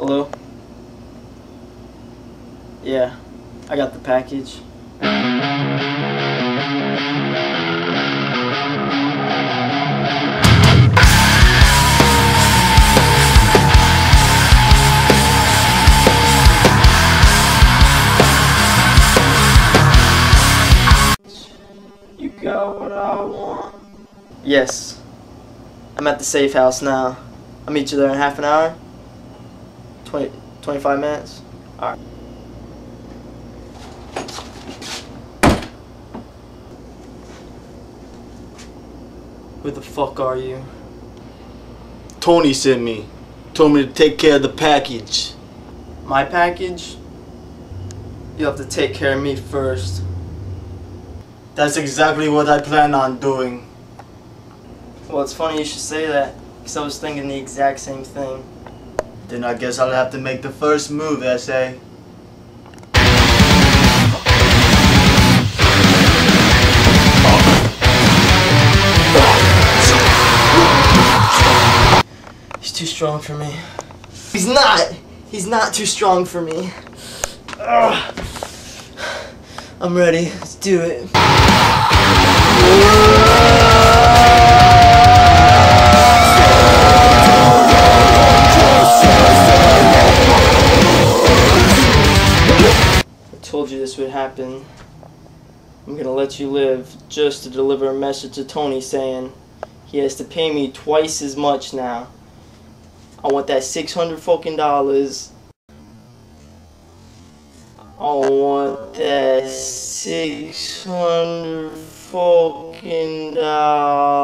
Hello? Yeah, I got the package. You got what I want. Yes. I'm at the safe house now. I'll meet you there in half an hour. 20, 25 minutes. Alright. Who the fuck are you? Tony sent me. Told me to take care of the package. My package? You have to take care of me first. That's exactly what I plan on doing. Well, it's funny you should say that, because I was thinking the exact same thing. Then I guess I'll have to make the first move, SA. He's too strong for me. He's not! He's not too strong for me. I'm ready. Let's do it. Told you this would happen. I'm gonna let you live just to deliver a message to Tony saying he has to pay me twice as much now. I want that 600 fucking dollars. I want that 600 fucking dollars.